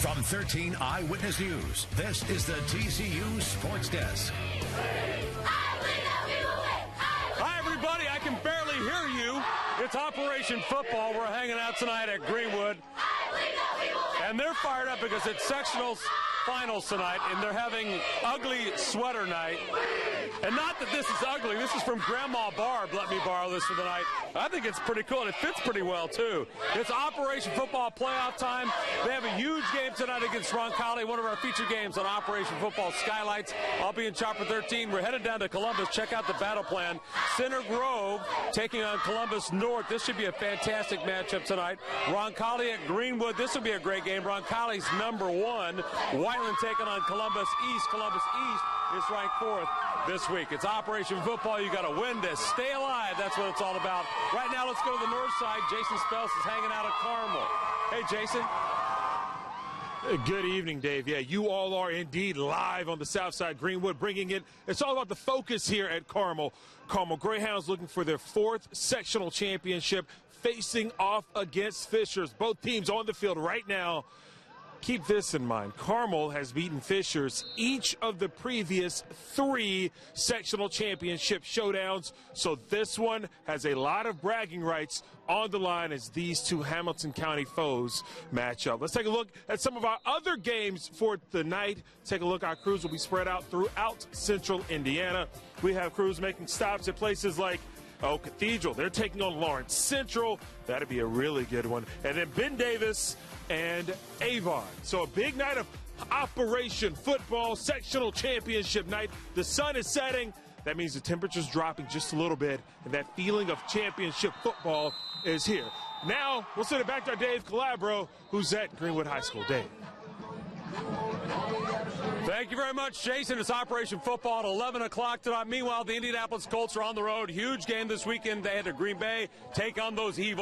From 13 Eyewitness News, this is the TCU Sports Desk. Hi, everybody. I can barely hear you. It's Operation Football. We're hanging out tonight at Greenwood. And they're fired up because it's sectionals finals tonight, and they're having ugly sweater night. And not that this is ugly. This is from Grandma Barb. Let me borrow this for the night. I think it's pretty cool, and it fits pretty well, too. It's Operation Football playoff time. They have a huge game tonight against Roncalli, one of our feature games on Operation Football Skylights. I'll be in Chopper 13. We're headed down to Columbus. Check out the battle plan. Center Grove taking on Columbus North. This should be a fantastic matchup tonight. Roncalli at Greenwood. This will be a great game. Roncalli's number one. Whiteland taking on Columbus East. Columbus East is ranked fourth this week. It's Operation Football. You got to win this. stay alive. That's what it's all about. Right now, let's go to the north side. Jason Spells is hanging out at Carmel. Hey, Jason. Uh, good evening, Dave. Yeah, you all are indeed live on the south side, Greenwood, bringing it. It's all about the focus here at Carmel. Carmel Greyhounds looking for their fourth sectional championship, facing off against Fishers. Both teams on the field right now keep this in mind. Carmel has beaten Fishers each of the previous three sectional championship showdowns. So this one has a lot of bragging rights on the line as these two Hamilton County foes match up. Let's take a look at some of our other games for the night. Take a look. Our crews will be spread out throughout central Indiana. We have crews making stops at places like Oh, Cathedral. They're taking on Lawrence Central. That'd be a really good one. And then Ben Davis and Avon. So a big night of Operation Football Sectional Championship night. The sun is setting. That means the temperature's dropping just a little bit, and that feeling of championship football is here. Now, we'll send it back to our Dave Calabro, who's at Greenwood High School. Dave. Thank you very much, Jason. It's Operation Football at 11 o'clock tonight. Meanwhile, the Indianapolis Colts are on the road. Huge game this weekend. They head to Green Bay take on those evil.